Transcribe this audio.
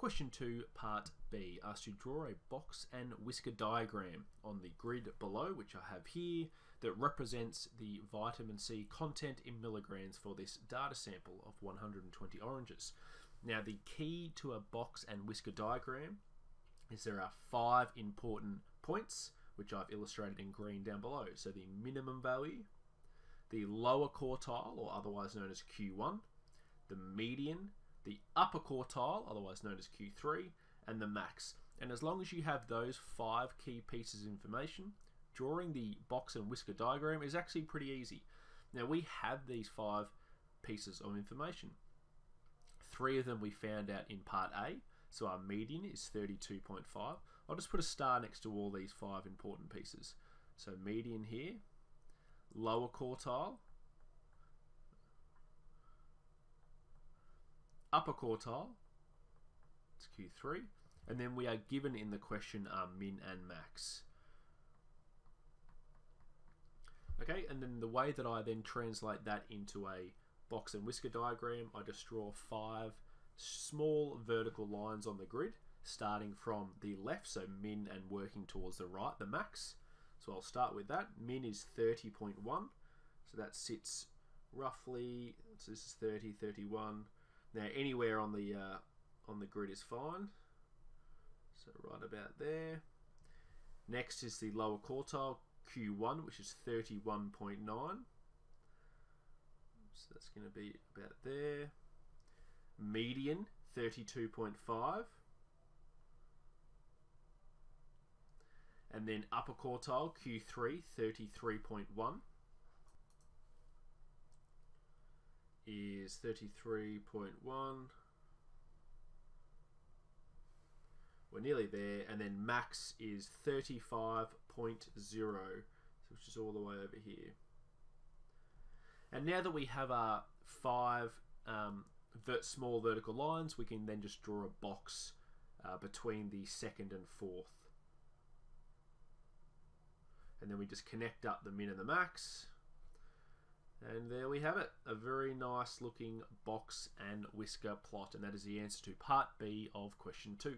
Question 2, Part B, you to draw a box and whisker diagram on the grid below, which I have here, that represents the vitamin C content in milligrams for this data sample of 120 oranges. Now, the key to a box and whisker diagram is there are five important points, which I've illustrated in green down below. So the minimum value, the lower quartile, or otherwise known as Q1, the median, the upper quartile, otherwise known as Q3, and the max. And as long as you have those five key pieces of information, drawing the box and whisker diagram is actually pretty easy. Now we have these five pieces of information. Three of them we found out in part A, so our median is 32.5. I'll just put a star next to all these five important pieces. So median here, lower quartile, upper quartile, it's Q3, and then we are given in the question our min and max. Okay, and then the way that I then translate that into a box and whisker diagram, I just draw five small vertical lines on the grid, starting from the left, so min and working towards the right, the max. So I'll start with that. Min is 30.1, so that sits roughly, so this is 30, 31, now anywhere on the uh, on the grid is fine. So right about there. Next is the lower quartile Q1, which is 31.9. So that's going to be about there. Median 32.5. And then upper quartile Q3 33.1. is 33.1. We're nearly there, and then max is 35.0, which is all the way over here. And now that we have our five um, small vertical lines, we can then just draw a box uh, between the second and fourth. And then we just connect up the min and the max. And there we have it, a very nice looking box and whisker plot, and that is the answer to part B of question 2.